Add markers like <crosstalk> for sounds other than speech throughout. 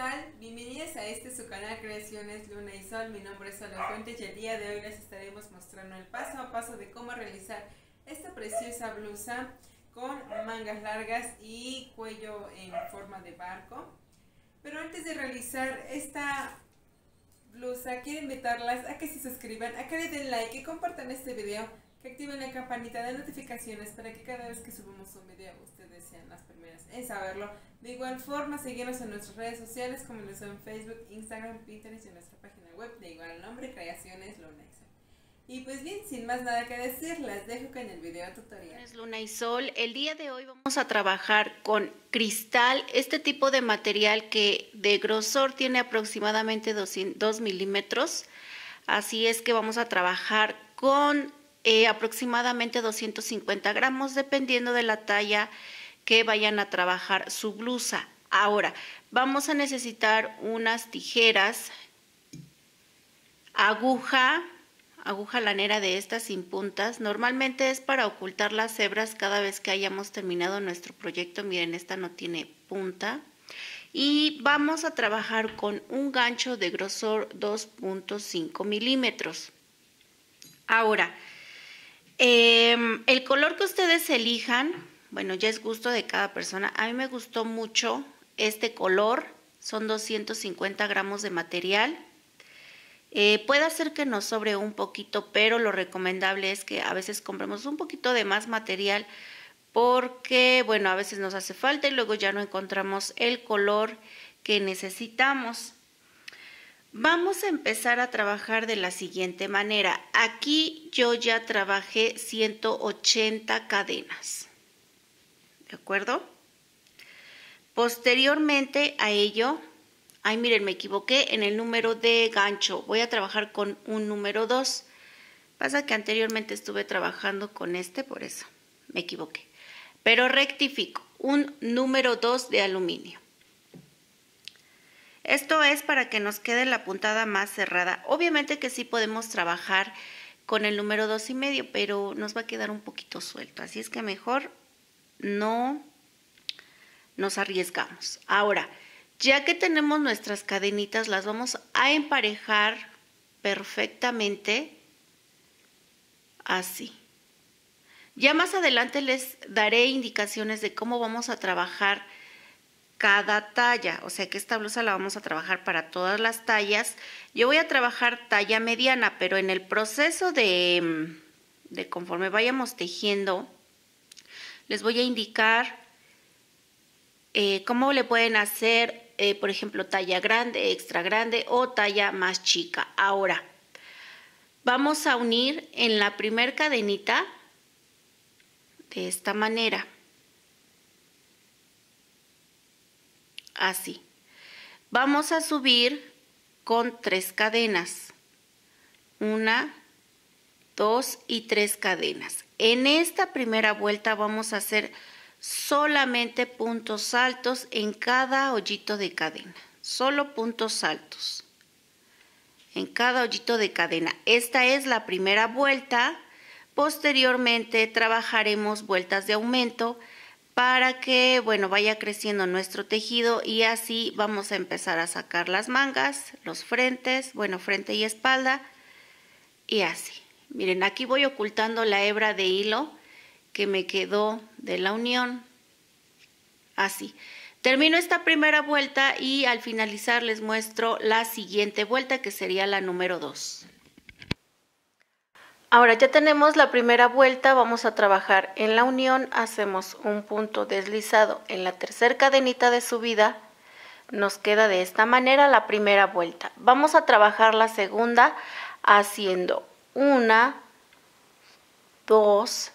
tal? Bienvenidos a este su canal Creaciones Luna y Sol. Mi nombre es Sola Fuentes y el día de hoy les estaremos mostrando el paso a paso de cómo realizar esta preciosa blusa con mangas largas y cuello en forma de barco. Pero antes de realizar esta blusa, quiero invitarlas a que se suscriban, a que le den like y compartan este video que activen la campanita de notificaciones para que cada vez que subamos un video ustedes sean las primeras en saberlo. De igual forma, seguirnos en nuestras redes sociales como lo son Facebook, Instagram, Pinterest y en nuestra página web de igual nombre, Creaciones Luna y Sol. Y pues bien, sin más nada que decir, las dejo con el video tutorial. Es Luna y Sol. El día de hoy vamos a trabajar con cristal, este tipo de material que de grosor tiene aproximadamente 2 milímetros. Así es que vamos a trabajar con eh, aproximadamente 250 gramos, dependiendo de la talla que vayan a trabajar su blusa. Ahora, vamos a necesitar unas tijeras, aguja, aguja lanera de estas sin puntas. Normalmente es para ocultar las hebras cada vez que hayamos terminado nuestro proyecto. Miren, esta no tiene punta. Y vamos a trabajar con un gancho de grosor 2.5 milímetros. Ahora, Em, el color que ustedes elijan, bueno, ya es gusto de cada persona. A mí me gustó mucho este color, son 250 gramos de material. Eh, puede ser que nos sobre un poquito, pero lo recomendable es que a veces compremos un poquito de más material porque, bueno, a veces nos hace falta y luego ya no encontramos el color que necesitamos. Vamos a empezar a trabajar de la siguiente manera. Aquí yo ya trabajé 180 cadenas. ¿De acuerdo? Posteriormente a ello, ay miren, me equivoqué en el número de gancho. Voy a trabajar con un número 2. Pasa que anteriormente estuve trabajando con este, por eso me equivoqué. Pero rectifico, un número 2 de aluminio. Esto es para que nos quede la puntada más cerrada. Obviamente que sí podemos trabajar con el número dos y medio, pero nos va a quedar un poquito suelto. Así es que mejor no nos arriesgamos. Ahora, ya que tenemos nuestras cadenitas, las vamos a emparejar perfectamente así. Ya más adelante les daré indicaciones de cómo vamos a trabajar cada talla, o sea que esta blusa la vamos a trabajar para todas las tallas. Yo voy a trabajar talla mediana, pero en el proceso de, de conforme vayamos tejiendo, les voy a indicar eh, cómo le pueden hacer, eh, por ejemplo, talla grande, extra grande o talla más chica. Ahora, vamos a unir en la primer cadenita de esta manera. así. Vamos a subir con tres cadenas. Una, dos y tres cadenas. En esta primera vuelta vamos a hacer solamente puntos altos en cada hoyito de cadena. Solo puntos altos en cada hoyito de cadena. Esta es la primera vuelta. Posteriormente trabajaremos vueltas de aumento para que, bueno, vaya creciendo nuestro tejido y así vamos a empezar a sacar las mangas, los frentes, bueno, frente y espalda y así. Miren, aquí voy ocultando la hebra de hilo que me quedó de la unión, así. Termino esta primera vuelta y al finalizar les muestro la siguiente vuelta que sería la número 2. Ahora ya tenemos la primera vuelta, vamos a trabajar en la unión, hacemos un punto deslizado en la tercera cadenita de subida, nos queda de esta manera la primera vuelta. Vamos a trabajar la segunda haciendo una, dos,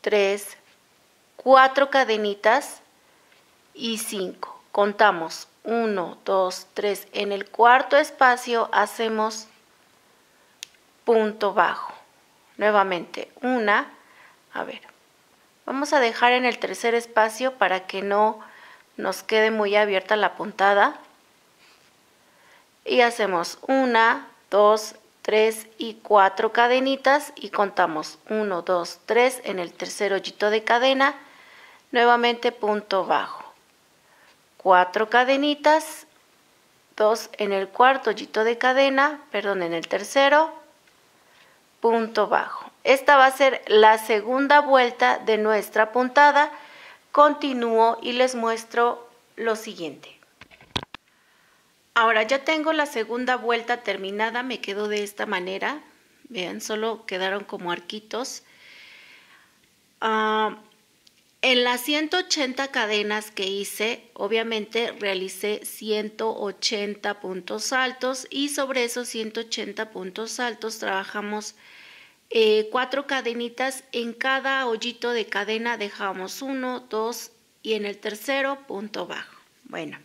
tres, cuatro cadenitas y cinco. Contamos. Uno, dos, tres. En el cuarto espacio hacemos punto bajo. Nuevamente. Una, a ver, vamos a dejar en el tercer espacio para que no nos quede muy abierta la puntada. Y hacemos una, dos, tres y cuatro cadenitas y contamos uno, dos, tres en el tercer hoyito de cadena, nuevamente punto bajo, cuatro cadenitas 2 en el cuarto hoyito de cadena, perdón, en el tercero, punto bajo. Esta va a ser la segunda vuelta de nuestra puntada. Continúo y les muestro lo siguiente. Ahora ya tengo la segunda vuelta terminada, me quedo de esta manera. Vean, solo quedaron como arquitos. Ah, en las 180 cadenas que hice, obviamente realicé 180 puntos altos y sobre esos 180 puntos altos trabajamos eh, cuatro cadenitas. En cada hoyito de cadena dejamos uno, dos y en el tercero punto bajo. Bueno,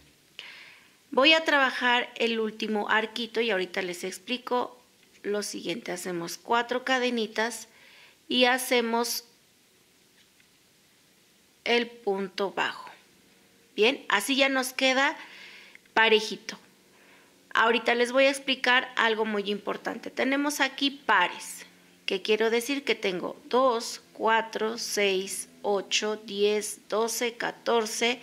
voy a trabajar el último arquito y ahorita les explico lo siguiente. Hacemos cuatro cadenitas y hacemos el punto bajo. Bien, así ya nos queda parejito. Ahorita les voy a explicar algo muy importante. Tenemos aquí pares, que quiero decir que tengo 2, 4, 6, 8, 10, 12, 14,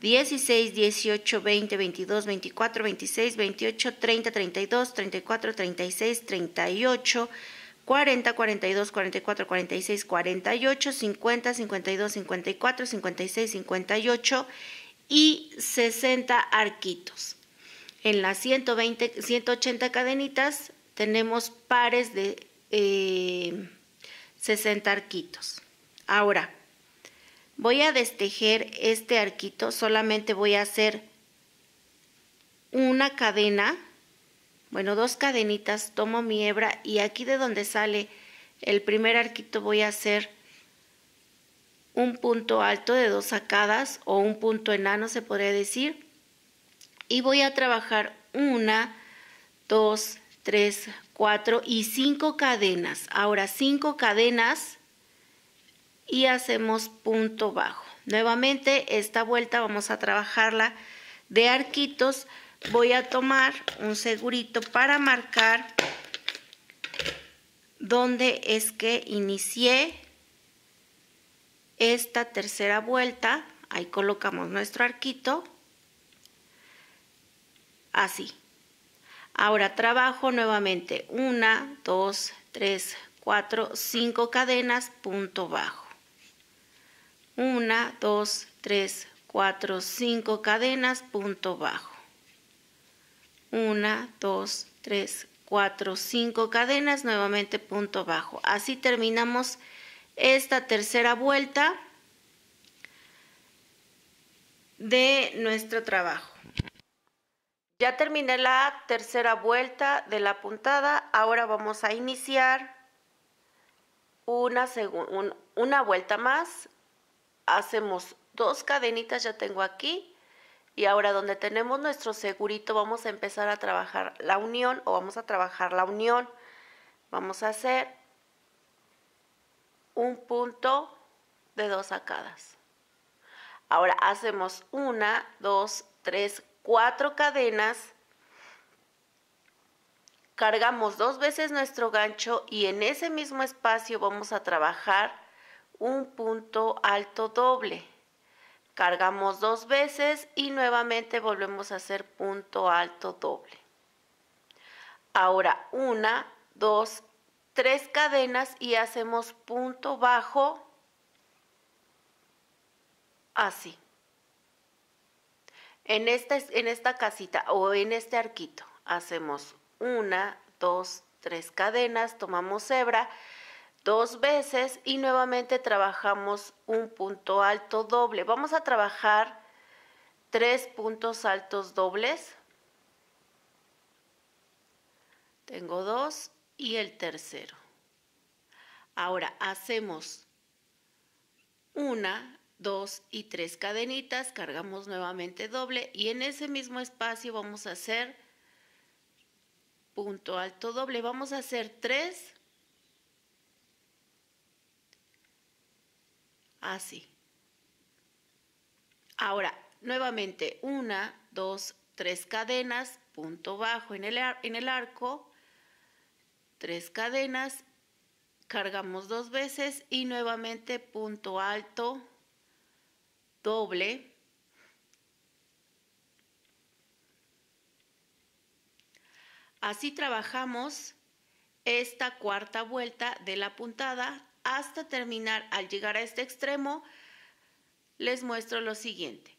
16, 18, 20, 22, 24, 26, 28, 30, 32, 34, 36, 38, 40, 42, 44, 46, 48, 50, 52, 54, 56, 58 y 60 arquitos. En las 120, 180 cadenitas tenemos pares de 60 eh, arquitos. Ahora, voy a destejer este arquito, solamente voy a hacer una cadena bueno, dos cadenitas, tomo mi hebra y aquí de donde sale el primer arquito voy a hacer un punto alto de dos sacadas o un punto enano se podría decir y voy a trabajar una, dos, tres, cuatro y cinco cadenas. Ahora cinco cadenas y hacemos punto bajo. Nuevamente esta vuelta vamos a trabajarla de arquitos voy a tomar un segurito para marcar dónde es que inicié esta tercera vuelta. Ahí colocamos nuestro arquito. Así. Ahora trabajo nuevamente una, dos, tres, cuatro, cinco cadenas, punto bajo. Una, dos, tres, cuatro, cinco cadenas, punto bajo. Una, dos, tres, cuatro, cinco cadenas, nuevamente punto bajo. Así terminamos esta tercera vuelta de nuestro trabajo. Ya terminé la tercera vuelta de la puntada, ahora vamos a iniciar una, una vuelta más, hacemos dos cadenitas, ya tengo aquí, y ahora donde tenemos nuestro segurito vamos a empezar a trabajar la unión o vamos a trabajar la unión. Vamos a hacer un punto de dos sacadas. Ahora hacemos una, dos, tres, cuatro cadenas. Cargamos dos veces nuestro gancho y en ese mismo espacio vamos a trabajar un punto alto doble cargamos dos veces y nuevamente volvemos a hacer punto alto doble. Ahora una, dos, tres cadenas y hacemos punto bajo así. En esta, en esta casita o en este arquito hacemos una, dos, tres cadenas, tomamos hebra dos veces y nuevamente trabajamos un punto alto doble. Vamos a trabajar tres puntos altos dobles. Tengo dos y el tercero. Ahora hacemos una, dos y tres cadenitas, cargamos nuevamente doble y en ese mismo espacio vamos a hacer punto alto doble. Vamos a hacer tres así. Ahora, nuevamente, una, dos, tres cadenas, punto bajo en el, en el arco, tres cadenas, cargamos dos veces y nuevamente punto alto, doble, Así trabajamos esta cuarta vuelta de la puntada hasta terminar. Al llegar a este extremo, les muestro lo siguiente.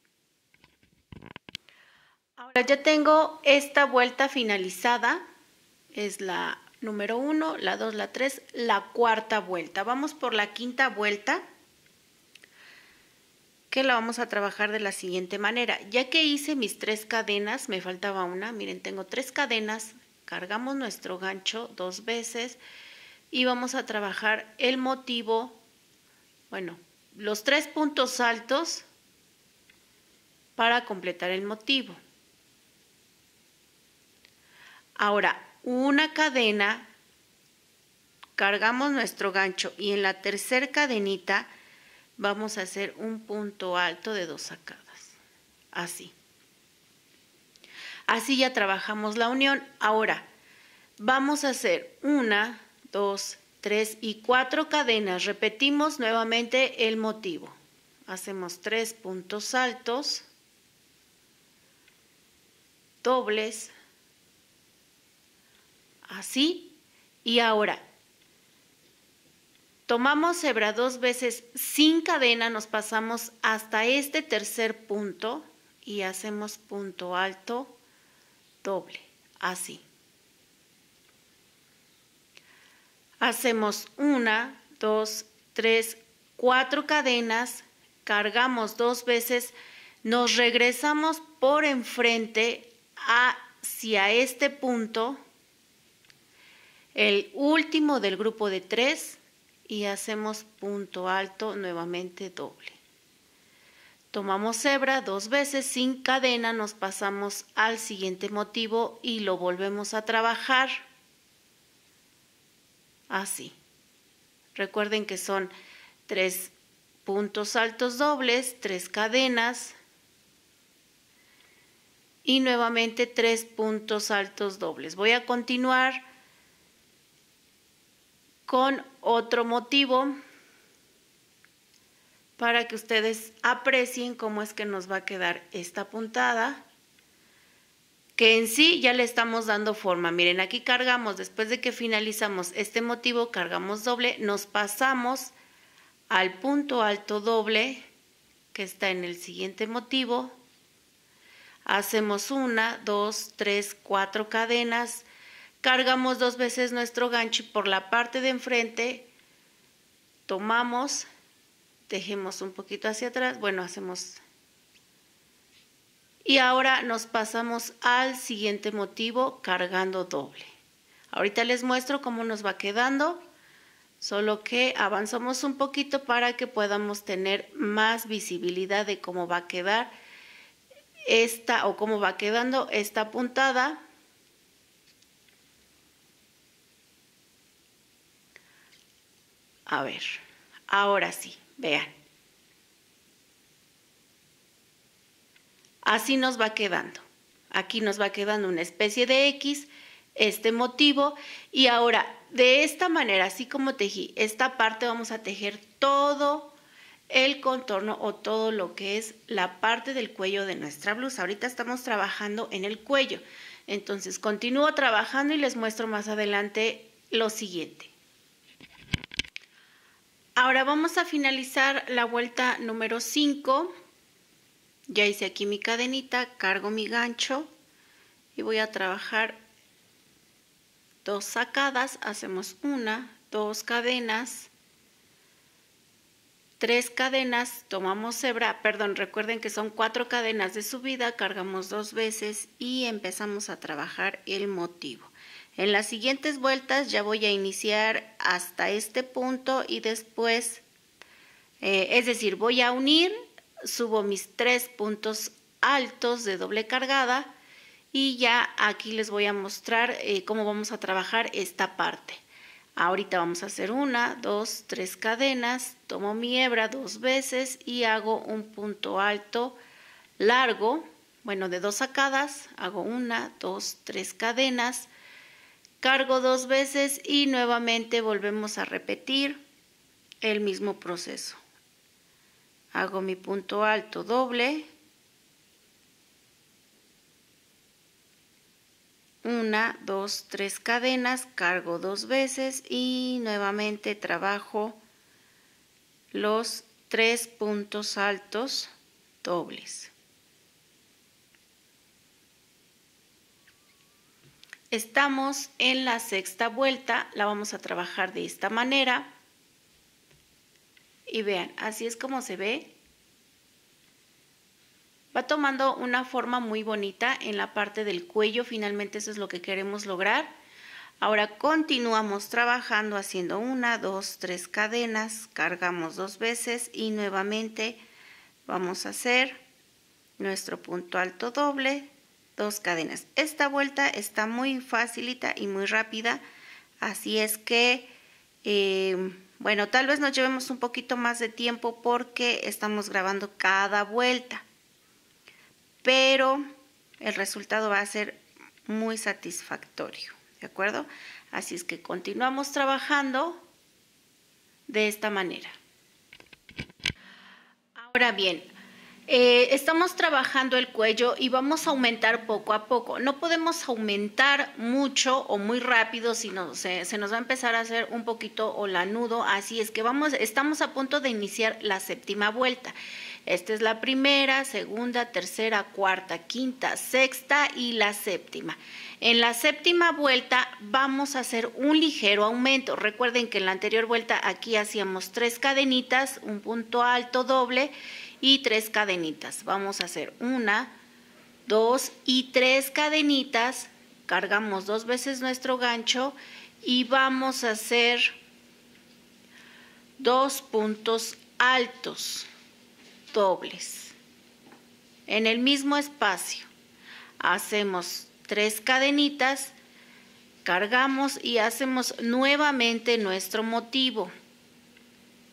Ahora ya tengo esta vuelta finalizada. Es la número 1, la 2, la 3, la cuarta vuelta. Vamos por la quinta vuelta que la vamos a trabajar de la siguiente manera. Ya que hice mis tres cadenas, me faltaba una, miren, tengo tres cadenas, cargamos nuestro gancho dos veces y vamos a trabajar el motivo, bueno, los tres puntos altos para completar el motivo. Ahora, una cadena, cargamos nuestro gancho y en la tercera cadenita vamos a hacer un punto alto de dos sacadas. Así. Así ya trabajamos la unión. Ahora, vamos a hacer una, dos, tres y cuatro cadenas. Repetimos nuevamente el motivo. Hacemos tres puntos altos, dobles, así. Y ahora, tomamos hebra dos veces sin cadena, nos pasamos hasta este tercer punto y hacemos punto alto, doble, así. Hacemos una, dos, tres, cuatro cadenas, cargamos dos veces, nos regresamos por enfrente hacia este punto el último del grupo de tres y hacemos punto alto nuevamente doble. Tomamos hebra dos veces sin cadena, nos pasamos al siguiente motivo y lo volvemos a trabajar así. Recuerden que son tres puntos altos dobles, tres cadenas y nuevamente tres puntos altos dobles. Voy a continuar con otro motivo para que ustedes aprecien cómo es que nos va a quedar esta puntada que en sí ya le estamos dando forma. Miren, aquí cargamos, después de que finalizamos este motivo, cargamos doble, nos pasamos al punto alto doble que está en el siguiente motivo. Hacemos una, dos, tres, cuatro cadenas cargamos dos veces nuestro gancho y por la parte de enfrente tomamos, tejemos un poquito hacia atrás, bueno, hacemos... Y ahora nos pasamos al siguiente motivo cargando doble. Ahorita les muestro cómo nos va quedando, solo que avanzamos un poquito para que podamos tener más visibilidad de cómo va a quedar esta o cómo va quedando esta puntada. A ver, ahora sí, vean. Así nos va quedando. Aquí nos va quedando una especie de X, este motivo, y ahora de esta manera, así como tejí esta parte, vamos a tejer todo el contorno o todo lo que es la parte del cuello de nuestra blusa. Ahorita estamos trabajando en el cuello. Entonces continúo trabajando y les muestro más adelante lo siguiente. Ahora vamos a finalizar la vuelta número 5. Ya hice aquí mi cadenita, cargo mi gancho y voy a trabajar dos sacadas. Hacemos una, dos cadenas, tres cadenas, tomamos hebra, perdón, recuerden que son cuatro cadenas de subida, cargamos dos veces y empezamos a trabajar el motivo. En las siguientes vueltas ya voy a iniciar hasta este punto y después, eh, es decir, voy a unir, subo mis tres puntos altos de doble cargada y ya aquí les voy a mostrar eh, cómo vamos a trabajar esta parte. Ahorita vamos a hacer una, dos, tres cadenas, tomo mi hebra dos veces y hago un punto alto largo, bueno, de dos sacadas, hago una, dos, tres cadenas, cargo dos veces y nuevamente volvemos a repetir el mismo proceso. Hago mi punto alto doble. una, dos, tres cadenas, cargo dos veces y nuevamente trabajo los tres puntos altos dobles. Estamos en la sexta vuelta, la vamos a trabajar de esta manera. Y vean, así es como se ve. Va tomando una forma muy bonita en la parte del cuello, finalmente eso es lo que queremos lograr. Ahora continuamos trabajando haciendo una, dos, tres cadenas, cargamos dos veces y nuevamente vamos a hacer nuestro punto alto doble, dos cadenas. Esta vuelta está muy facilita y muy rápida, así es que, eh, bueno, tal vez nos llevemos un poquito más de tiempo porque estamos grabando cada vuelta, pero el resultado va a ser muy satisfactorio, ¿de acuerdo? Así es que continuamos trabajando de esta manera. Ahora bien, eh, estamos trabajando el cuello y vamos a aumentar poco a poco. No podemos aumentar mucho o muy rápido, sino se, se nos va a empezar a hacer un poquito o nudo. Así es que vamos, estamos a punto de iniciar la séptima vuelta. Esta es la primera, segunda, tercera, cuarta, quinta, sexta y la séptima. En la séptima vuelta vamos a hacer un ligero aumento. Recuerden que en la anterior vuelta aquí hacíamos tres cadenitas, un punto alto doble y tres cadenitas. Vamos a hacer una, dos y tres cadenitas. Cargamos dos veces nuestro gancho y vamos a hacer dos puntos altos dobles en el mismo espacio. Hacemos tres cadenitas, cargamos y hacemos nuevamente nuestro motivo.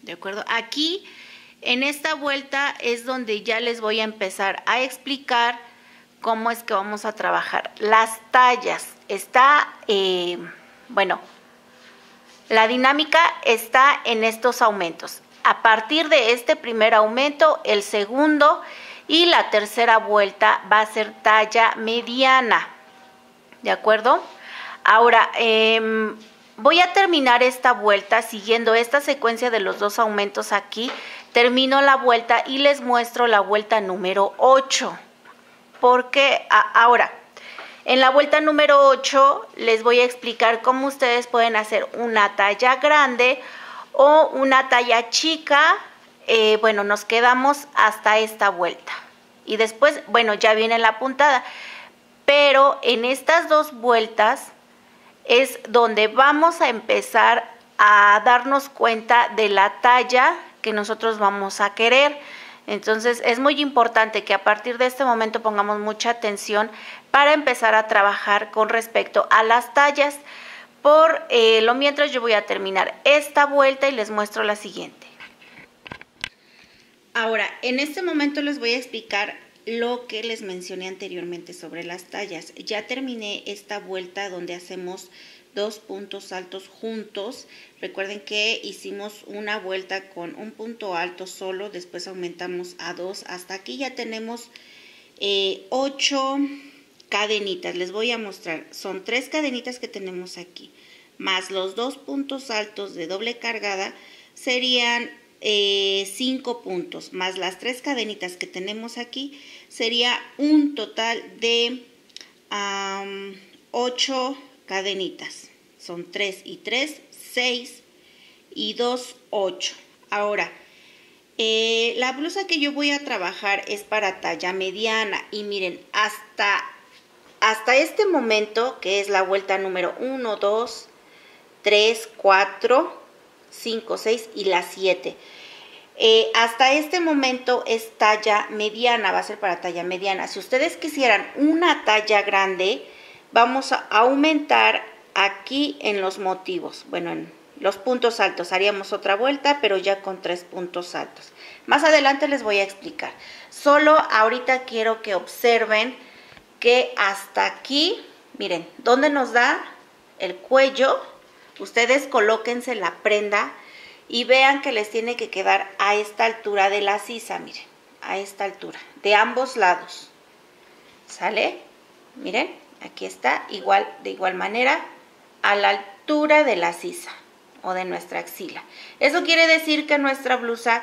¿De acuerdo? Aquí en esta vuelta es donde ya les voy a empezar a explicar cómo es que vamos a trabajar. Las tallas, está, eh, bueno, la dinámica está en estos aumentos. A partir de este primer aumento, el segundo y la tercera vuelta va a ser talla mediana. ¿De acuerdo? Ahora, eh, Voy a terminar esta vuelta siguiendo esta secuencia de los dos aumentos aquí. Termino la vuelta y les muestro la vuelta número 8. Porque ahora, en la vuelta número 8 les voy a explicar cómo ustedes pueden hacer una talla grande o una talla chica. Eh, bueno, nos quedamos hasta esta vuelta. Y después, bueno, ya viene la puntada. Pero en estas dos vueltas es donde vamos a empezar a darnos cuenta de la talla nosotros vamos a querer. Entonces es muy importante que a partir de este momento pongamos mucha atención para empezar a trabajar con respecto a las tallas. Por eh, lo mientras yo voy a terminar esta vuelta y les muestro la siguiente. Ahora, en este momento les voy a explicar lo que les mencioné anteriormente sobre las tallas. Ya terminé esta vuelta donde hacemos dos puntos altos juntos. Recuerden que hicimos una vuelta con un punto alto solo, después aumentamos a dos. Hasta aquí ya tenemos eh, ocho cadenitas. Les voy a mostrar. Son tres cadenitas que tenemos aquí. Más los dos puntos altos de doble cargada serían eh, cinco puntos. Más las tres cadenitas que tenemos aquí sería un total de 8 cadenitas. Son 3 y 3, 6 y 2, 8. Ahora, eh, la blusa que yo voy a trabajar es para talla mediana y miren, hasta, hasta este momento, que es la vuelta número 1, 2, 3, 4, 5, 6 y la 7 eh, hasta este momento es talla mediana, va a ser para talla mediana. Si ustedes quisieran una talla grande, vamos a aumentar aquí en los motivos. Bueno, en los puntos altos. Haríamos otra vuelta, pero ya con tres puntos altos. Más adelante les voy a explicar. Solo ahorita quiero que observen que hasta aquí, miren, ¿dónde nos da el cuello? Ustedes colóquense la prenda y vean que les tiene que quedar a esta altura de la sisa, miren, a esta altura, de ambos lados. ¿Sale? Miren, aquí está, igual, de igual manera, a la altura de la sisa o de nuestra axila. Eso quiere decir que nuestra blusa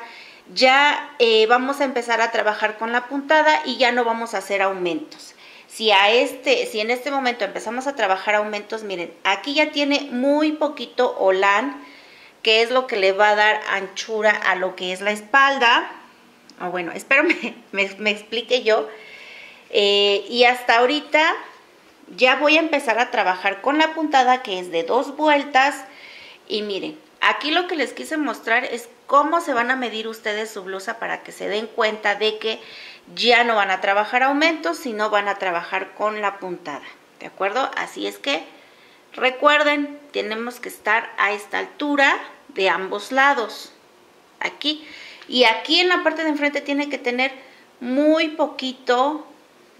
ya eh, vamos a empezar a trabajar con la puntada y ya no vamos a hacer aumentos. Si, a este, si en este momento empezamos a trabajar aumentos, miren, aquí ya tiene muy poquito olán, que es lo que le va a dar anchura a lo que es la espalda. O bueno, espero <laughs> me, explique yo. Eh, y hasta ahorita ya voy a empezar a trabajar con la puntada que es de dos vueltas. Y miren, aquí lo que les quise mostrar es cómo se van a medir ustedes su blusa para que se den cuenta de que ya no van a trabajar aumentos, sino van a trabajar con la puntada. ¿De acuerdo? Así es que recuerden, tenemos que estar a esta altura de ambos lados. Aquí. Y aquí en la parte de enfrente tiene que tener muy poquito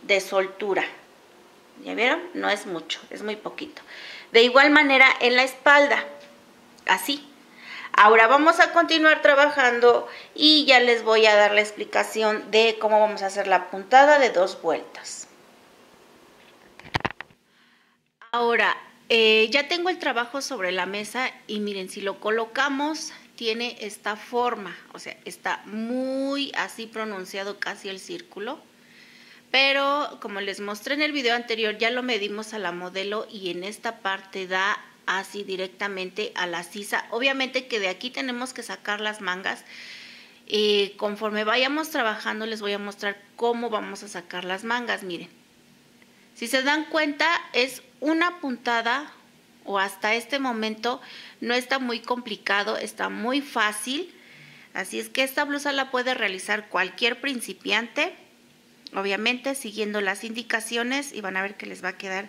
de soltura. ¿Ya vieron? No es mucho, es muy poquito. De igual manera en la espalda. Así. Ahora vamos a continuar trabajando y ya les voy a dar la explicación de cómo vamos a hacer la puntada de dos vueltas. Ahora, eh, ya tengo el trabajo sobre la mesa y miren, si lo colocamos tiene esta forma, o sea, está muy así pronunciado casi el círculo. Pero como les mostré en el video anterior, ya lo medimos a la modelo y en esta parte da así directamente a la sisa. Obviamente que de aquí tenemos que sacar las mangas. y conforme vayamos trabajando les voy a mostrar cómo vamos a sacar las mangas. Miren, si se dan cuenta es una puntada o hasta este momento no está muy complicado, está muy fácil. Así es que esta blusa la puede realizar cualquier principiante, obviamente siguiendo las indicaciones y van a ver que les va a quedar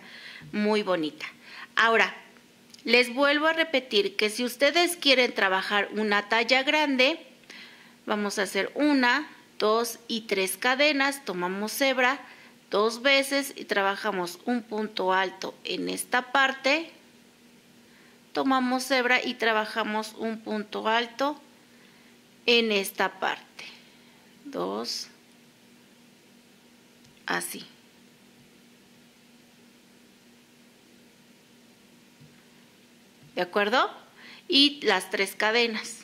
muy bonita. Ahora, les vuelvo a repetir que si ustedes quieren trabajar una talla grande, vamos a hacer una, dos y tres cadenas, tomamos hebra dos veces y trabajamos un punto alto en esta parte, tomamos hebra y trabajamos un punto alto en esta parte, dos, así. ¿De acuerdo? Y las tres cadenas.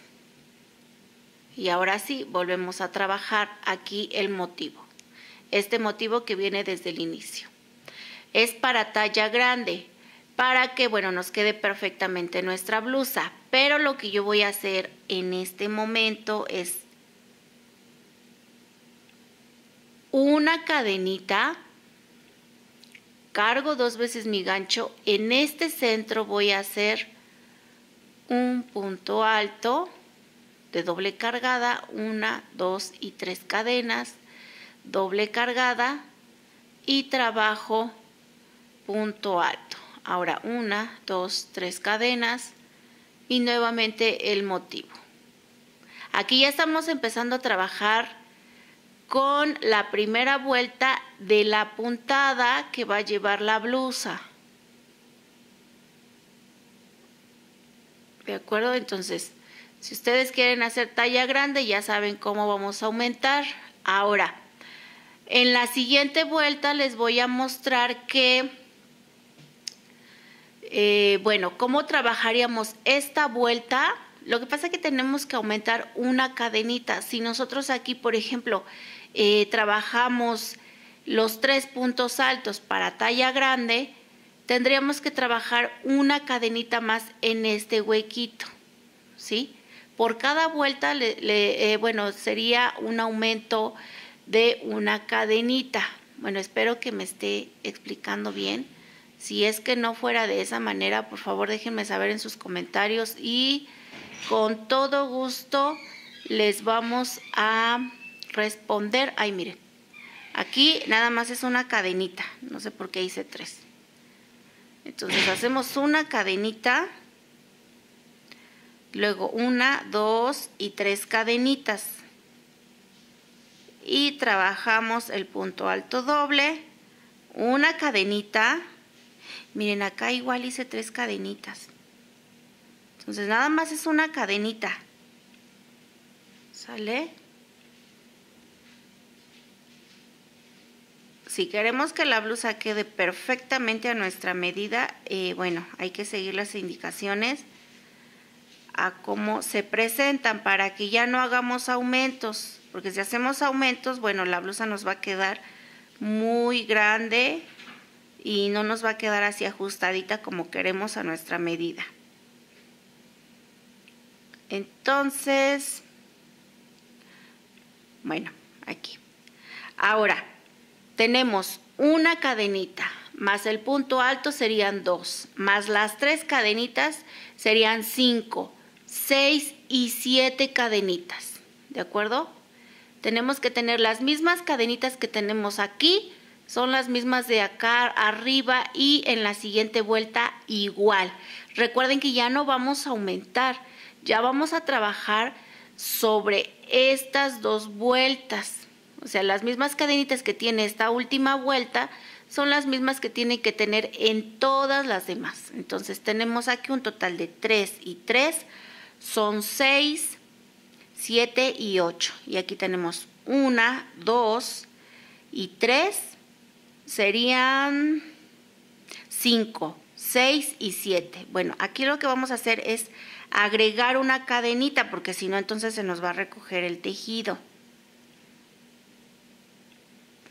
Y ahora sí, volvemos a trabajar aquí el motivo. Este motivo que viene desde el inicio. Es para talla grande, para que, bueno, nos quede perfectamente nuestra blusa. Pero lo que yo voy a hacer en este momento es una cadenita cargo dos veces mi gancho. En este centro voy a hacer un punto alto de doble cargada, una, dos y tres cadenas, doble cargada y trabajo punto alto. Ahora una, dos, tres cadenas y nuevamente el motivo. Aquí ya estamos empezando a trabajar con la primera vuelta de la puntada que va a llevar la blusa. ¿De acuerdo? Entonces, si ustedes quieren hacer talla grande, ya saben cómo vamos a aumentar. Ahora, en la siguiente vuelta les voy a mostrar que, eh, bueno, cómo trabajaríamos esta vuelta. Lo que pasa es que tenemos que aumentar una cadenita. Si nosotros aquí, por ejemplo, eh, trabajamos los tres puntos altos para talla grande, tendríamos que trabajar una cadenita más en este huequito, ¿sí? Por cada vuelta, le, eh, bueno, sería un aumento de una cadenita. Bueno, espero que me esté explicando bien. Si es que no fuera de esa manera, por favor déjenme saber en sus comentarios y con todo gusto les vamos a responder. Ay, miren, aquí nada más es una cadenita, no sé por qué hice tres. Entonces hacemos una cadenita, luego una, dos y tres cadenitas. Y trabajamos el punto alto doble, una cadenita. Miren, acá igual hice tres cadenitas. Entonces nada más es una cadenita. ¿Sale? Si queremos que la blusa quede perfectamente a nuestra medida, eh, bueno, hay que seguir las indicaciones a cómo se presentan para que ya no hagamos aumentos, porque si hacemos aumentos, bueno, la blusa nos va a quedar muy grande y no nos va a quedar así ajustadita como queremos a nuestra medida. Entonces, bueno, aquí. Ahora, tenemos una cadenita, más el punto alto serían dos, más las tres cadenitas serían cinco, seis y siete cadenitas, ¿de acuerdo? Tenemos que tener las mismas cadenitas que tenemos aquí, son las mismas de acá arriba y en la siguiente vuelta igual. Recuerden que ya no vamos a aumentar, ya vamos a trabajar sobre estas dos vueltas. O sea, las mismas cadenitas que tiene esta última vuelta son las mismas que tiene que tener en todas las demás. Entonces tenemos aquí un total de 3 y 3, son 6, 7 y 8. Y aquí tenemos 1, 2 y 3, serían 5, 6 y 7. Bueno, aquí lo que vamos a hacer es agregar una cadenita porque si no entonces se nos va a recoger el tejido.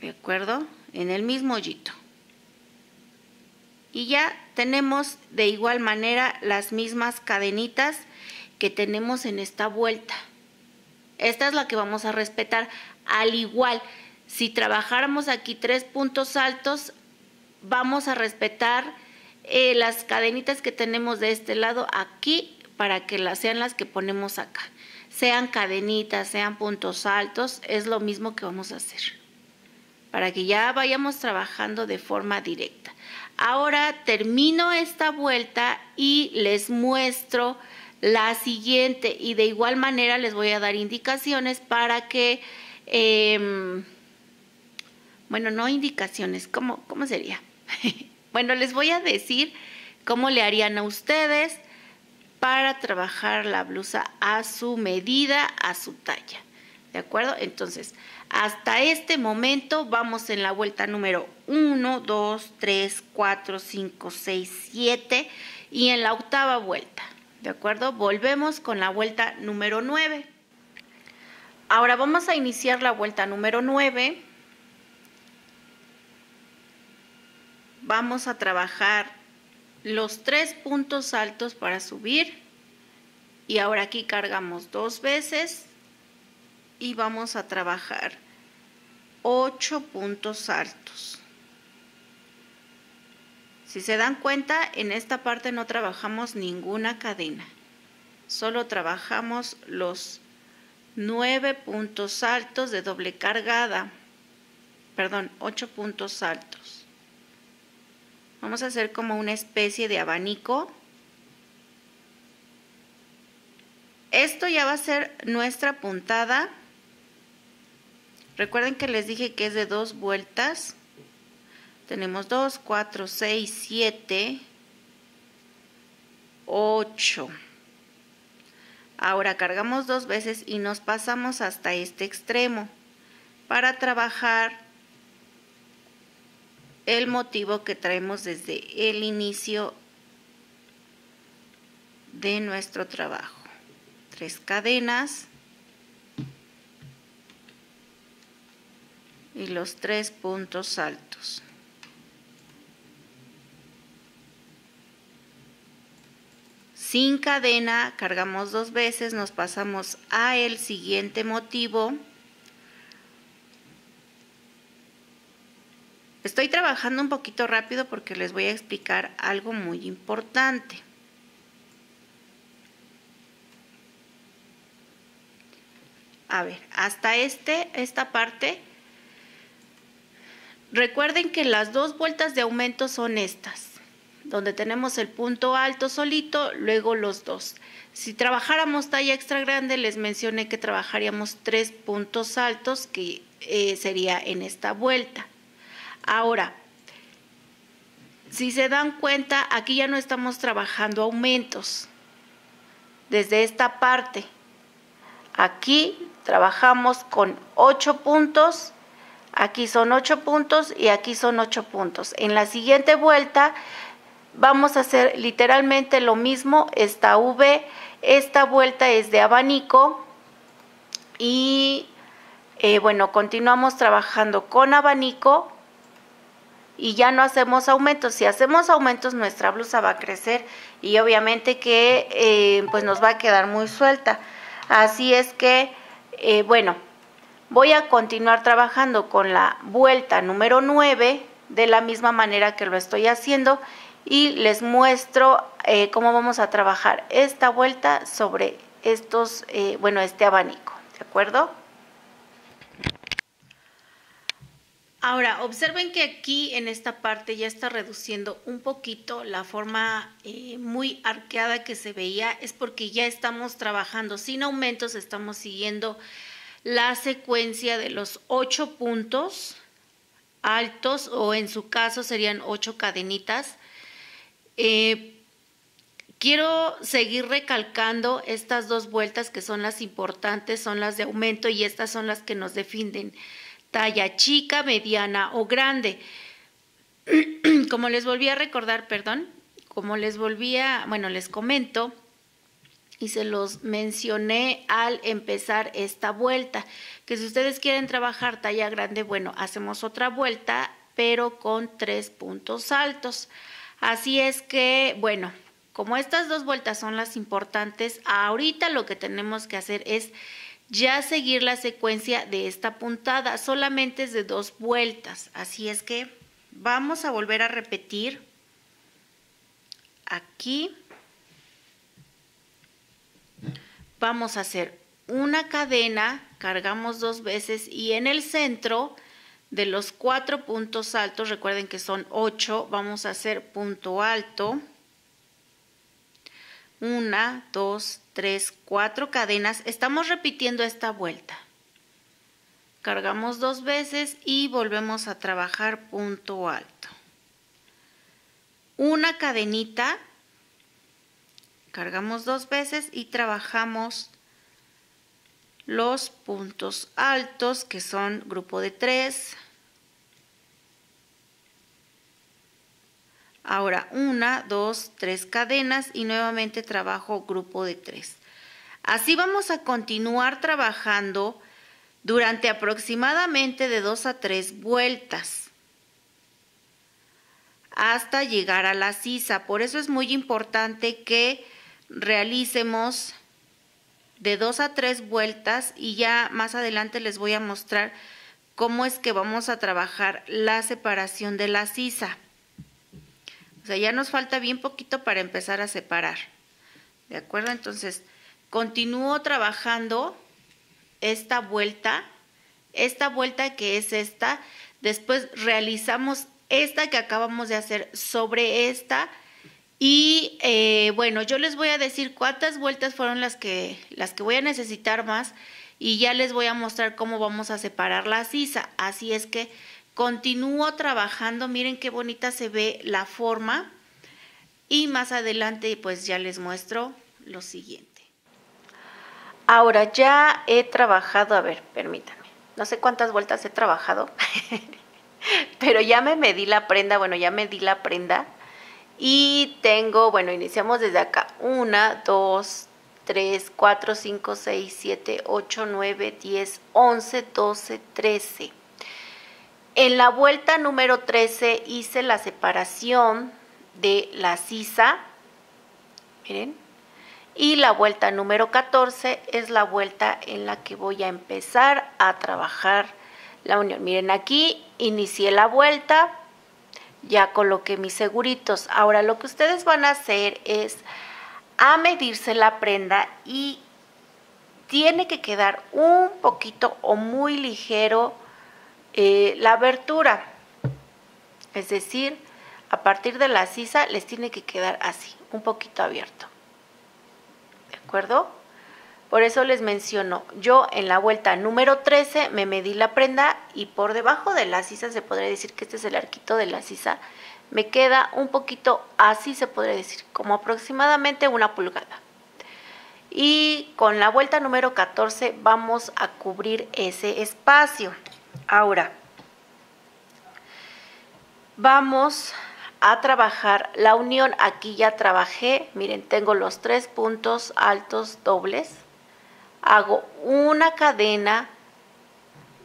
¿De acuerdo? En el mismo hoyito. Y ya tenemos de igual manera las mismas cadenitas que tenemos en esta vuelta. Esta es la que vamos a respetar. Al igual, si trabajáramos aquí tres puntos altos, vamos a respetar eh, las cadenitas que tenemos de este lado aquí para que las sean las que ponemos acá. Sean cadenitas, sean puntos altos, es lo mismo que vamos a hacer para que ya vayamos trabajando de forma directa. Ahora termino esta vuelta y les muestro la siguiente y de igual manera les voy a dar indicaciones para que, em, bueno, no indicaciones, ¿cómo, cómo sería? <laughs> bueno, les voy a decir cómo le harían a ustedes para trabajar la blusa a su medida, a su talla. ¿De acuerdo? Entonces, hasta este momento vamos en la vuelta número 1, 2, 3, 4, 5, 6, 7 y en la octava vuelta. ¿De acuerdo? Volvemos con la vuelta número 9. Ahora vamos a iniciar la vuelta número 9. Vamos a trabajar los tres puntos altos para subir. Y ahora aquí cargamos dos veces y vamos a trabajar 8 puntos altos. Si se dan cuenta, en esta parte no trabajamos ninguna cadena. Solo trabajamos los 9 puntos altos de doble cargada. Perdón, 8 puntos altos. Vamos a hacer como una especie de abanico. Esto ya va a ser nuestra puntada Recuerden que les dije que es de dos vueltas. Tenemos 2, 4, 6, 7, 8. Ahora cargamos dos veces y nos pasamos hasta este extremo para trabajar el motivo que traemos desde el inicio de nuestro trabajo. Tres cadenas. Y los tres puntos altos. Sin cadena, cargamos dos veces, nos pasamos a el siguiente motivo. Estoy trabajando un poquito rápido porque les voy a explicar algo muy importante. A ver, hasta este, esta parte Recuerden que las dos vueltas de aumento son estas, donde tenemos el punto alto solito, luego los dos. Si trabajáramos talla extra grande, les mencioné que trabajaríamos tres puntos altos, que eh, sería en esta vuelta. Ahora, si se dan cuenta, aquí ya no estamos trabajando aumentos. Desde esta parte, aquí trabajamos con ocho puntos Aquí son 8 puntos y aquí son 8 puntos. En la siguiente vuelta vamos a hacer literalmente lo mismo. Esta V, esta vuelta es de abanico y eh, bueno, continuamos trabajando con abanico y ya no hacemos aumentos. Si hacemos aumentos, nuestra blusa va a crecer y obviamente que eh, pues nos va a quedar muy suelta. Así es que, eh, bueno, Voy a continuar trabajando con la vuelta número 9 de la misma manera que lo estoy haciendo y les muestro eh, cómo vamos a trabajar esta vuelta sobre estos, eh, bueno, este abanico, ¿de acuerdo? Ahora, observen que aquí en esta parte ya está reduciendo un poquito la forma eh, muy arqueada que se veía, es porque ya estamos trabajando sin aumentos, estamos siguiendo la secuencia de los ocho puntos altos o en su caso serían ocho cadenitas. Eh, quiero seguir recalcando estas dos vueltas que son las importantes, son las de aumento y estas son las que nos definen talla chica, mediana o grande. <clears throat> Como les volví a recordar, perdón, como les volvía, bueno, les comento, y se los mencioné al empezar esta vuelta, que si ustedes quieren trabajar talla grande, bueno, hacemos otra vuelta, pero con tres puntos altos. Así es que, bueno, como estas dos vueltas son las importantes, ahorita lo que tenemos que hacer es ya seguir la secuencia de esta puntada, solamente es de dos vueltas. Así es que vamos a volver a repetir aquí vamos a hacer una cadena, cargamos dos veces y en el centro de los cuatro puntos altos, recuerden que son ocho, vamos a hacer punto alto. Una, dos, tres, cuatro cadenas. Estamos repitiendo esta vuelta. Cargamos dos veces y volvemos a trabajar punto alto. Una cadenita cargamos dos veces y trabajamos los puntos altos que son grupo de tres. Ahora una dos tres cadenas y nuevamente trabajo grupo de tres. Así vamos a continuar trabajando durante aproximadamente de dos a tres vueltas hasta llegar a la sisa. Por eso es muy importante que realicemos de dos a tres vueltas y ya más adelante les voy a mostrar cómo es que vamos a trabajar la separación de la sisa. O sea, ya nos falta bien poquito para empezar a separar. ¿De acuerdo? Entonces, continúo trabajando esta vuelta, esta vuelta que es esta, después realizamos esta que acabamos de hacer sobre esta, y eh, bueno, yo les voy a decir cuántas vueltas fueron las que, las que voy a necesitar más y ya les voy a mostrar cómo vamos a separar la sisa. Así es que continúo trabajando, miren qué bonita se ve la forma y más adelante pues ya les muestro lo siguiente. Ahora ya he trabajado, a ver, permítanme, no sé cuántas vueltas he trabajado, <laughs> pero ya me medí la prenda, bueno, ya me di la prenda y tengo, bueno, iniciamos desde acá. 1, 2, 3, 4, 5, 6, 7, 8, 9, 10, 11, 12, 13. En la vuelta número 13 hice la separación de la sisa. Miren. Y la vuelta número 14 es la vuelta en la que voy a empezar a trabajar la unión. Miren, aquí inicié la vuelta, ya coloqué mis seguritos. Ahora lo que ustedes van a hacer es a medirse la prenda y tiene que quedar un poquito o muy ligero eh, la abertura. Es decir, a partir de la sisa les tiene que quedar así, un poquito abierto. ¿De acuerdo? Por eso les menciono, yo en la vuelta número 13 me medí la prenda y por debajo de la sisa se podría decir que este es el arquito de la sisa. Me queda un poquito así se podría decir, como aproximadamente una pulgada. Y con la vuelta número 14 vamos a cubrir ese espacio. Ahora, vamos a trabajar la unión. Aquí ya trabajé, miren, tengo los tres puntos altos dobles. Hago una cadena,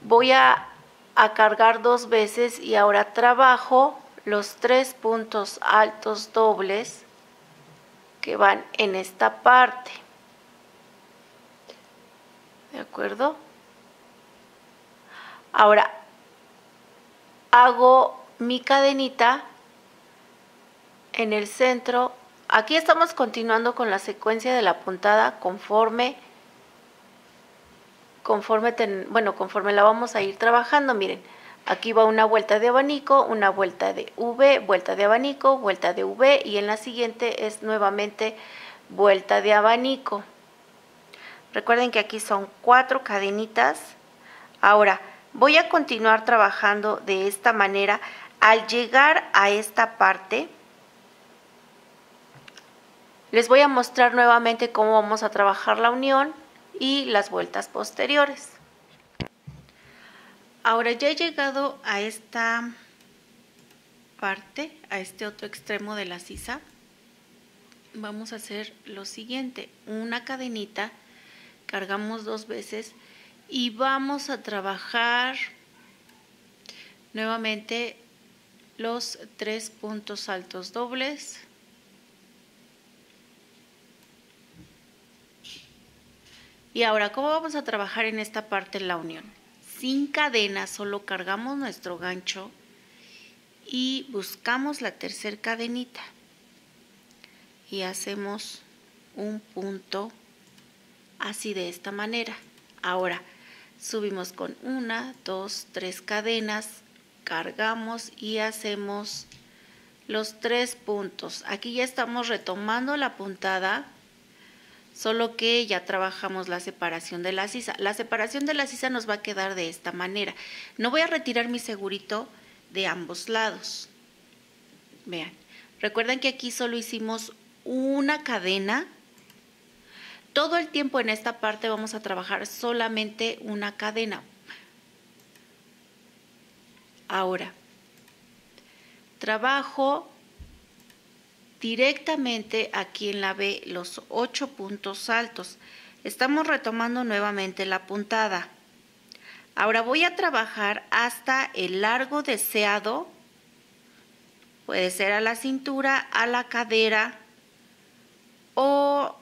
voy a, a cargar dos veces y ahora trabajo los tres puntos altos dobles que van en esta parte. ¿De acuerdo? Ahora hago mi cadenita en el centro. Aquí estamos continuando con la secuencia de la puntada conforme conforme bueno, conforme la vamos a ir trabajando, miren. Aquí va una vuelta de abanico, una vuelta de V, vuelta de abanico, vuelta de V y en la siguiente es nuevamente vuelta de abanico. Recuerden que aquí son cuatro cadenitas. Ahora, voy a continuar trabajando de esta manera. Al llegar a esta parte, les voy a mostrar nuevamente cómo vamos a trabajar la unión y las vueltas posteriores. Ahora ya he llegado a esta parte, a este otro extremo de la sisa. Vamos a hacer lo siguiente, una cadenita, cargamos dos veces y vamos a trabajar nuevamente los tres puntos altos dobles. Y ahora, ¿cómo vamos a trabajar en esta parte la unión? sin cadena, solo cargamos nuestro gancho y buscamos la tercer cadenita y hacemos un punto así de esta manera. Ahora subimos con una, dos, tres cadenas, cargamos y hacemos los tres puntos. Aquí ya estamos retomando la puntada solo que ya trabajamos la separación de la sisa. La separación de la sisa nos va a quedar de esta manera. No voy a retirar mi segurito de ambos lados. Vean, recuerden que aquí solo hicimos una cadena. Todo el tiempo en esta parte vamos a trabajar solamente una cadena. Ahora, trabajo directamente aquí en la B los ocho puntos altos. Estamos retomando nuevamente la puntada. Ahora voy a trabajar hasta el largo deseado. Puede ser a la cintura, a la cadera o,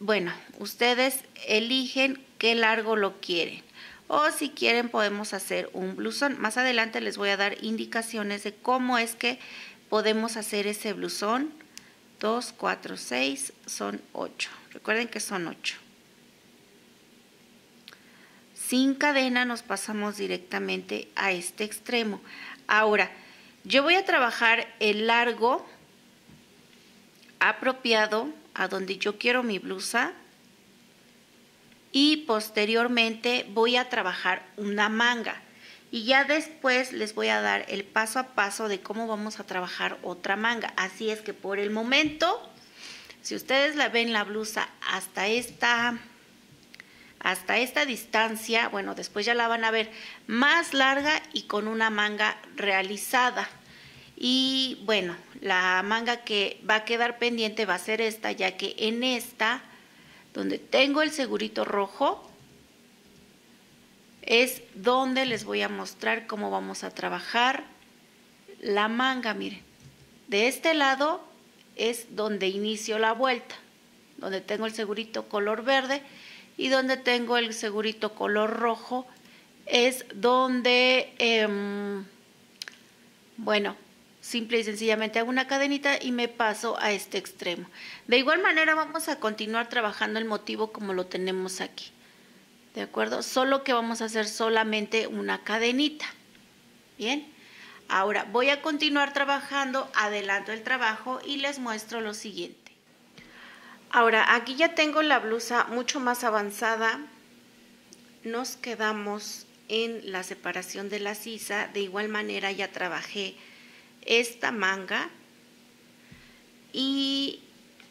bueno, ustedes eligen qué largo lo quieren. O si quieren podemos hacer un blusón. Más adelante les voy a dar indicaciones de cómo es que podemos hacer ese blusón 2, 4, 6, son 8. Recuerden que son 8. Sin cadena nos pasamos directamente a este extremo. Ahora, yo voy a trabajar el largo apropiado a donde yo quiero mi blusa y posteriormente voy a trabajar una manga y ya después les voy a dar el paso a paso de cómo vamos a trabajar otra manga. Así es que por el momento, si ustedes la ven la blusa hasta esta hasta esta distancia, bueno, después ya la van a ver más larga y con una manga realizada. Y bueno, la manga que va a quedar pendiente va a ser esta, ya que en esta, donde tengo el segurito rojo, es donde les voy a mostrar cómo vamos a trabajar la manga, miren. De este lado es donde inicio la vuelta, donde tengo el segurito color verde y donde tengo el segurito color rojo es donde, em, bueno, simple y sencillamente hago una cadenita y me paso a este extremo. De igual manera vamos a continuar trabajando el motivo como lo tenemos aquí. ¿De acuerdo? Solo que vamos a hacer solamente una cadenita, ¿bien? Ahora voy a continuar trabajando, adelanto el trabajo y les muestro lo siguiente. Ahora, aquí ya tengo la blusa mucho más avanzada. Nos quedamos en la separación de la sisa. De igual manera ya trabajé esta manga y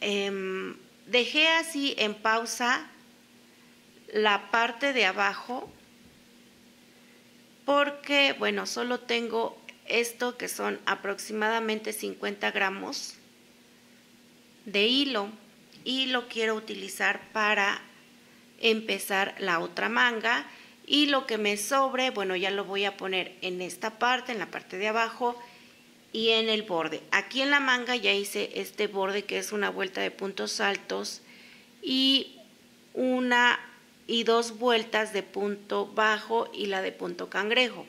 em, dejé así en pausa la parte de abajo porque, bueno, solo tengo esto que son aproximadamente 50 gramos de hilo y lo quiero utilizar para empezar la otra manga y lo que me sobre, bueno, ya lo voy a poner en esta parte, en la parte de abajo y en el borde. Aquí en la manga ya hice este borde que es una vuelta de puntos altos y una y dos vueltas de punto bajo y la de punto cangrejo.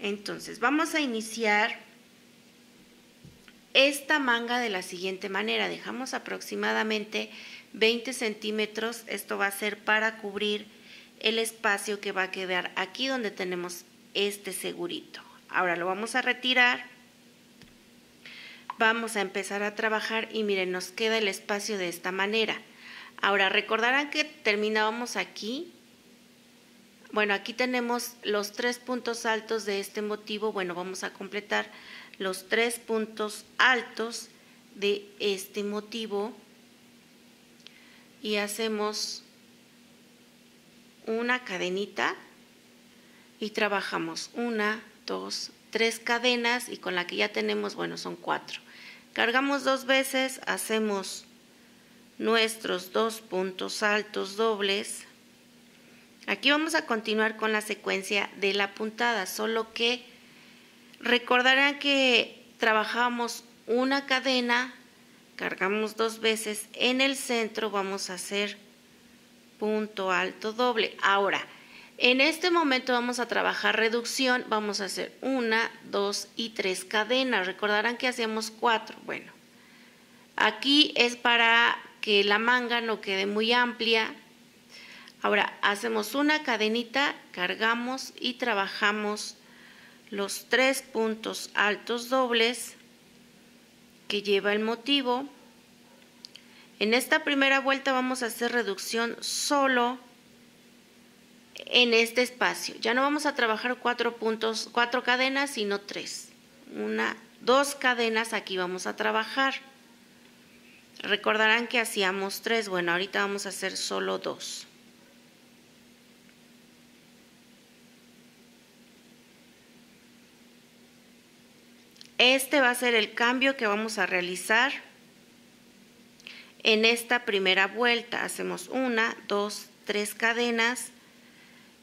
Entonces vamos a iniciar esta manga de la siguiente manera. Dejamos aproximadamente 20 centímetros. Esto va a ser para cubrir el espacio que va a quedar aquí donde tenemos este segurito. Ahora lo vamos a retirar. Vamos a empezar a trabajar y miren, nos queda el espacio de esta manera. Ahora recordarán que terminábamos aquí. Bueno, aquí tenemos los tres puntos altos de este motivo. Bueno, vamos a completar los tres puntos altos de este motivo y hacemos una cadenita y trabajamos una, dos, tres cadenas y con la que ya tenemos, bueno, son cuatro. Cargamos dos veces, hacemos nuestros dos puntos altos dobles. Aquí vamos a continuar con la secuencia de la puntada, solo que recordarán que trabajamos una cadena, cargamos dos veces, en el centro vamos a hacer punto alto doble. Ahora, en este momento vamos a trabajar reducción, vamos a hacer una, dos y tres cadenas. Recordarán que hacíamos cuatro. Bueno, aquí es para que la manga no quede muy amplia. Ahora hacemos una cadenita, cargamos y trabajamos los tres puntos altos dobles que lleva el motivo en esta primera vuelta vamos a hacer reducción solo en este espacio. Ya no vamos a trabajar cuatro puntos, cuatro cadenas, sino tres. Una, dos cadenas aquí vamos a trabajar. Recordarán que hacíamos tres, bueno, ahorita vamos a hacer solo dos. Este va a ser el cambio que vamos a realizar en esta primera vuelta hacemos una, dos, tres cadenas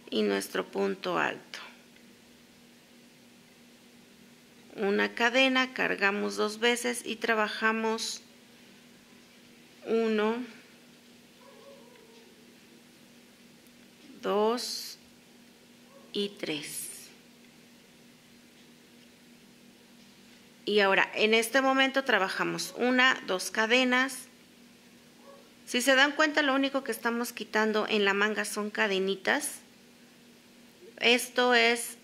y nuestro punto alto. Una cadena, cargamos dos veces y trabajamos uno, dos y tres. Y ahora, en este momento trabajamos una, dos cadenas, si se dan cuenta, lo único que estamos quitando en la manga son cadenitas. Esto es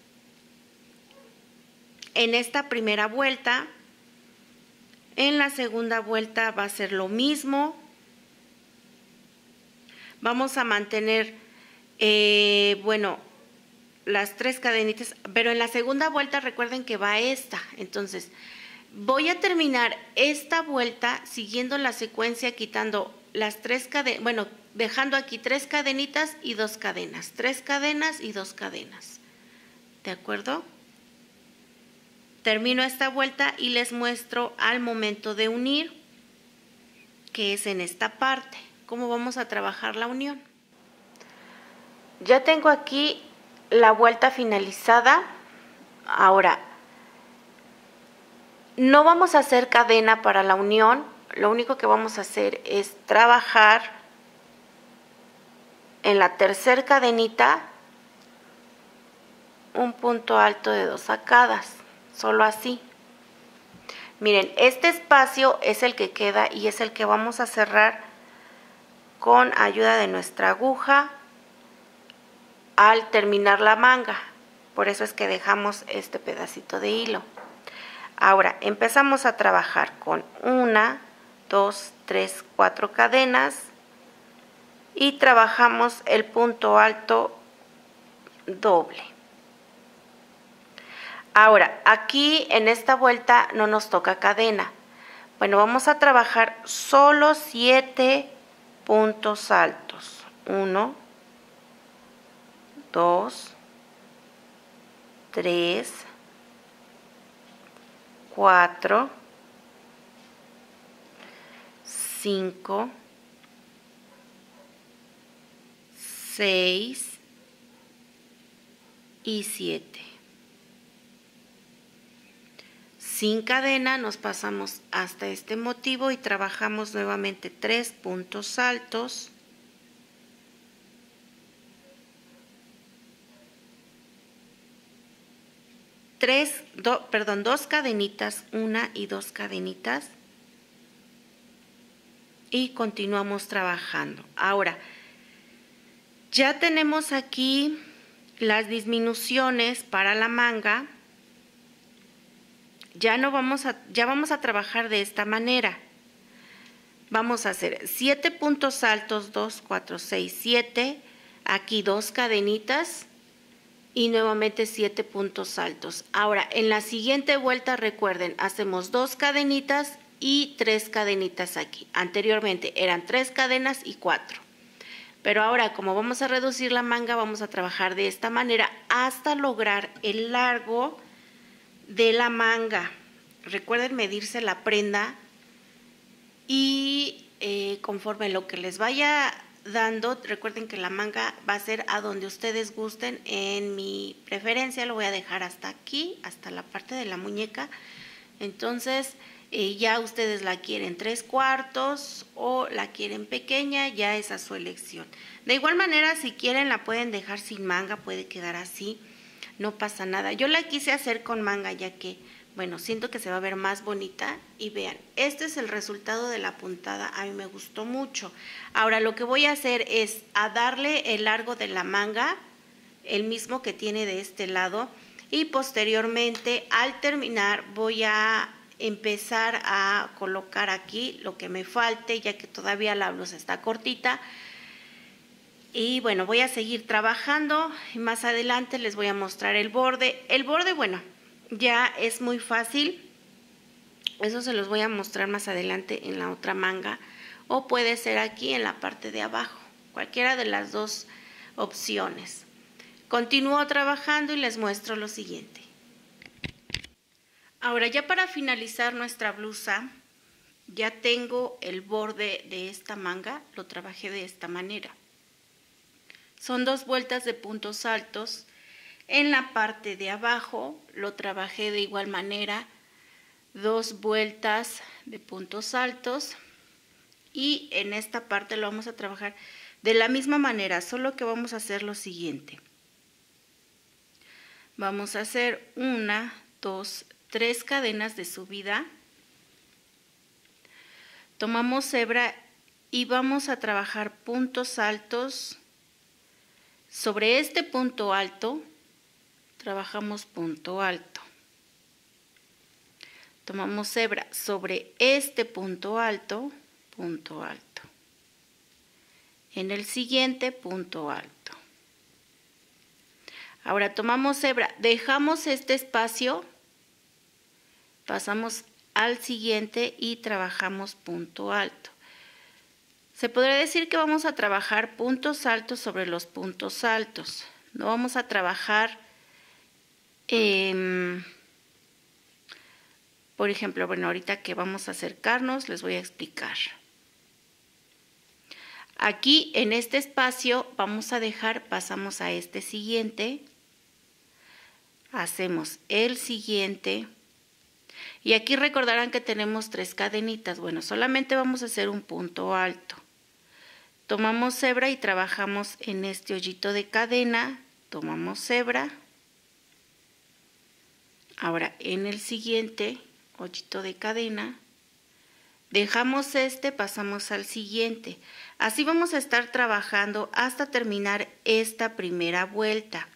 en esta primera vuelta. En la segunda vuelta va a ser lo mismo. Vamos a mantener, eh, bueno, las tres cadenitas, pero en la segunda vuelta recuerden que va esta. Entonces, voy a terminar esta vuelta siguiendo la secuencia, quitando las tres cadenas, bueno, dejando aquí tres cadenitas y dos cadenas, tres cadenas y dos cadenas. ¿De acuerdo? Termino esta vuelta y les muestro al momento de unir, que es en esta parte, cómo vamos a trabajar la unión. Ya tengo aquí la vuelta finalizada. Ahora, no vamos a hacer cadena para la unión, lo único que vamos a hacer es trabajar en la tercera cadenita un punto alto de dos sacadas, solo así. Miren, este espacio es el que queda y es el que vamos a cerrar con ayuda de nuestra aguja al terminar la manga. Por eso es que dejamos este pedacito de hilo. Ahora empezamos a trabajar con una, 2, 3, 4 cadenas y trabajamos el punto alto doble. Ahora, aquí en esta vuelta no nos toca cadena. Bueno, vamos a trabajar solo 7 puntos altos. 1, 2, 3, 4, 5, 6 y 7. Sin cadena nos pasamos hasta este motivo y trabajamos nuevamente tres puntos altos. Tres, perdón, dos cadenitas, una y dos cadenitas. Y continuamos trabajando. Ahora, ya tenemos aquí las disminuciones para la manga ya no vamos a, ya vamos a trabajar de esta manera. Vamos a hacer 7 puntos altos, 2, 4, 6, 7, aquí dos cadenitas y nuevamente 7 puntos altos. Ahora, en la siguiente vuelta, recuerden, hacemos dos cadenitas y tres cadenitas aquí. Anteriormente eran tres cadenas y cuatro. Pero ahora, como vamos a reducir la manga, vamos a trabajar de esta manera hasta lograr el largo de la manga. Recuerden medirse la prenda y eh, conforme lo que les vaya dando, recuerden que la manga va a ser a donde ustedes gusten. En mi preferencia lo voy a dejar hasta aquí, hasta la parte de la muñeca. Entonces, eh, ya ustedes la quieren tres cuartos o la quieren pequeña, ya es a su elección. De igual manera, si quieren la pueden dejar sin manga, puede quedar así no pasa nada. Yo la quise hacer con manga ya que, bueno, siento que se va a ver más bonita y vean, este es el resultado de la puntada, a mí me gustó mucho. Ahora lo que voy a hacer es a darle el largo de la manga, el mismo que tiene de este lado, y posteriormente al terminar voy a empezar a colocar aquí lo que me falte, ya que todavía la blusa está cortita, y bueno, voy a seguir trabajando y más adelante les voy a mostrar el borde. El borde, bueno, ya es muy fácil. Eso se los voy a mostrar más adelante en la otra manga o puede ser aquí en la parte de abajo. Cualquiera de las dos opciones. Continúo trabajando y les muestro lo siguiente. Ahora ya para finalizar nuestra blusa, ya tengo el borde de esta manga, lo trabajé de esta manera. Son dos vueltas de puntos altos. En la parte de abajo lo trabajé de igual manera, dos vueltas de puntos altos y en esta parte lo vamos a trabajar de la misma manera, solo que vamos a hacer lo siguiente. Vamos a hacer una, dos, tres cadenas de subida. Tomamos hebra y vamos a trabajar puntos altos sobre este punto alto, trabajamos punto alto. Tomamos hebra sobre este punto alto, punto alto. En el siguiente, punto alto. Ahora tomamos hebra, dejamos este espacio, pasamos al siguiente y trabajamos punto alto. Se podría decir que vamos a trabajar puntos altos sobre los puntos altos. No vamos a trabajar, por ejemplo, bueno, ahorita que vamos a acercarnos les voy a explicar. Aquí en este espacio vamos a dejar, pasamos a este siguiente, hacemos el siguiente, y aquí recordarán que tenemos tres cadenitas. Bueno, solamente vamos a hacer un punto alto. Tomamos hebra y trabajamos en este hoyito de cadena, tomamos hebra. Ahora en el siguiente hoyito de cadena, dejamos este, pasamos al siguiente. Así vamos a estar trabajando hasta terminar esta primera vuelta.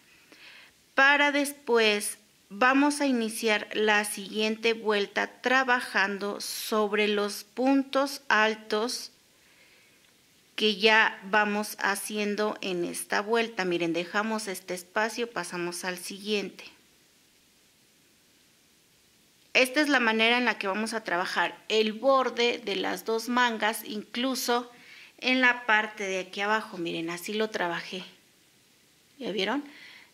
Para después vamos a iniciar la siguiente vuelta trabajando sobre los puntos altos que ya vamos haciendo en esta vuelta. Miren, dejamos este espacio, pasamos al siguiente. Esta es la manera en la que vamos a trabajar el borde de las dos mangas, incluso en la parte de aquí abajo. Miren, así lo trabajé. ¿Ya vieron?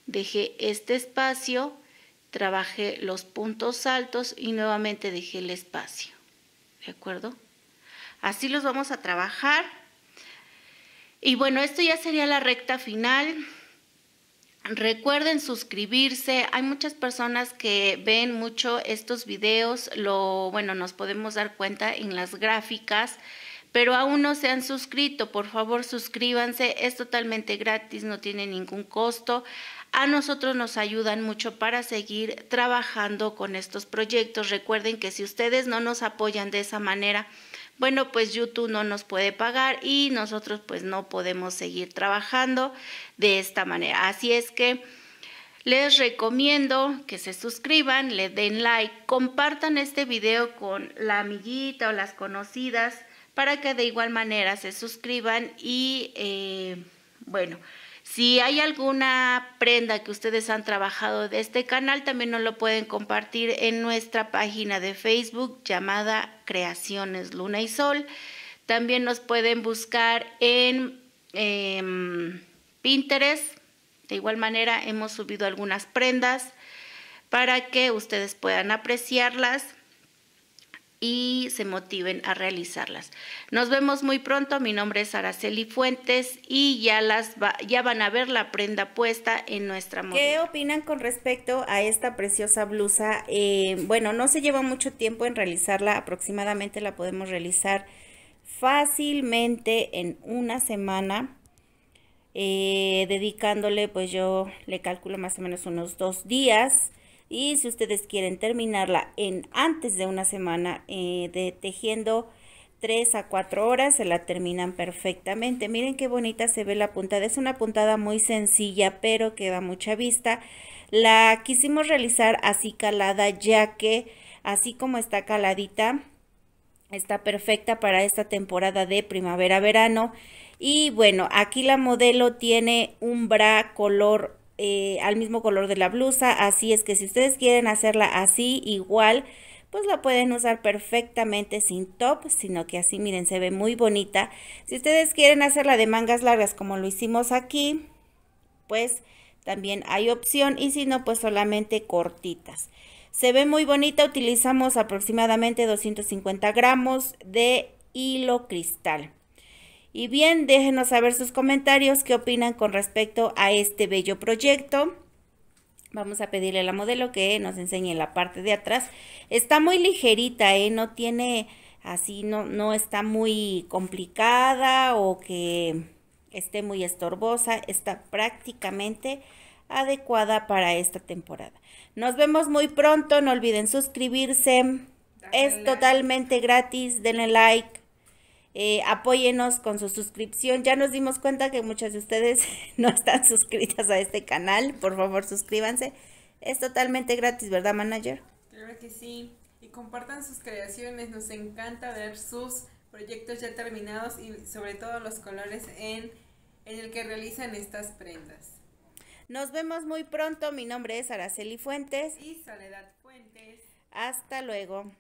Dejé este espacio, trabajé los puntos altos y nuevamente dejé el espacio. ¿De acuerdo? Así los vamos a trabajar. Y bueno, esto ya sería la recta final. Recuerden suscribirse. Hay muchas personas que ven mucho estos videos. Lo, bueno, nos podemos dar cuenta en las gráficas pero aún no se han suscrito, por favor suscríbanse, es totalmente gratis, no tiene ningún costo. A nosotros nos ayudan mucho para seguir trabajando con estos proyectos. Recuerden que si ustedes no nos apoyan de esa manera, bueno, pues YouTube no nos puede pagar y nosotros pues no podemos seguir trabajando de esta manera. Así es que les recomiendo que se suscriban, le den like, compartan este video con la amiguita o las conocidas para que de igual manera se suscriban y eh, bueno, si hay alguna prenda que ustedes han trabajado de este canal, también nos lo pueden compartir en nuestra página de Facebook llamada Creaciones Luna y Sol. También nos pueden buscar en em, Pinterest. De igual manera, hemos subido algunas prendas para que ustedes puedan apreciarlas y se motiven a realizarlas. Nos vemos muy pronto. Mi nombre es Araceli Fuentes y ya las ya van a ver la prenda puesta en nuestra modelo. ¿Qué opinan con respecto a esta preciosa blusa? Eh, bueno, no se lleva mucho tiempo en realizarla. Aproximadamente la podemos realizar fácilmente en una semana. Eh, dedicándole, pues yo le calculo más o menos unos dos días y si ustedes quieren terminarla en antes de una semana eh, de tejiendo 3 a 4 horas se la terminan perfectamente. Miren qué bonita se ve la puntada. Es una puntada muy sencilla, pero que da mucha vista. La quisimos realizar así calada, ya que así como está caladita, está perfecta para esta temporada de primavera-verano. Y bueno, aquí la modelo tiene un bra color eh, al mismo color de la blusa. Así es que si ustedes quieren hacerla así, igual, pues la pueden usar perfectamente sin top, sino que así, miren, se ve muy bonita. Si ustedes quieren hacerla de mangas largas como lo hicimos aquí, pues también hay opción y si no, pues solamente cortitas. Se ve muy bonita, utilizamos aproximadamente 250 gramos de hilo cristal. Y bien, déjenos saber sus comentarios, qué opinan con respecto a este bello proyecto. Vamos a pedirle a la modelo que nos enseñe la parte de atrás. Está muy ligerita, ¿eh? No tiene así, no, no está muy complicada o que esté muy estorbosa. Está prácticamente adecuada para esta temporada. Nos vemos muy pronto, no olviden suscribirse. es totalmente gratis, denle like, eh, apóyenos con su suscripción. Ya nos dimos cuenta que muchas de ustedes <laughs> no están suscritas a este canal. Por favor, suscríbanse. Es totalmente gratis, ¿verdad, manager? Claro que sí. Y compartan sus creaciones. Nos encanta ver sus proyectos ya terminados y sobre todo los colores en, en el que realizan estas prendas. Nos vemos muy pronto. Mi nombre es Araceli Fuentes. Y Soledad Fuentes. Hasta luego.